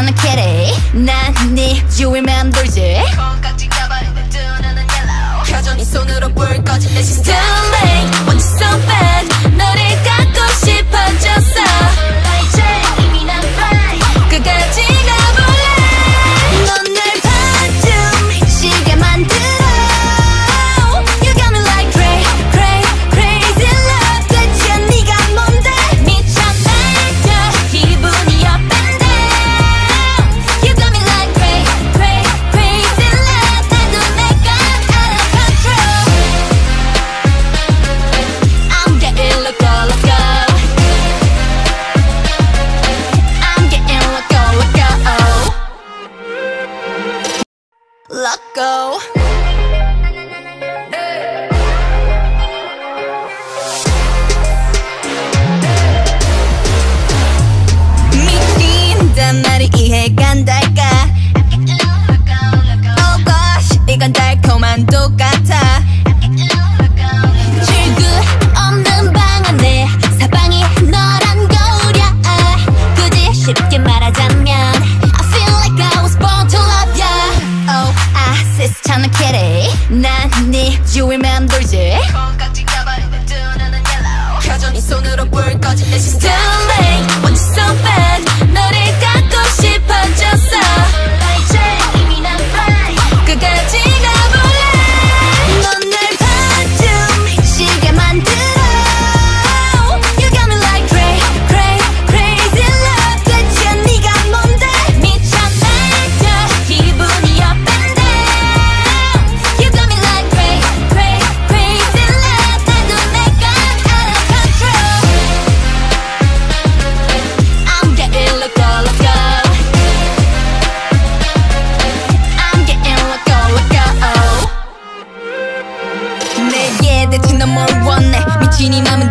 사는 캐리. 난네 주위 맴돌지. 콩깍지 가발에 뜨는 옐로우 켜져 네 손으로 불 꺼진 내 시스템. go. 난네 주위 맴돌지. 콩깍지 가발에 내 눈은 yellow. 켜준 손으로 불 꺼진 내 시스템 yeah 대체 넌뭘 원해? 미친이 남은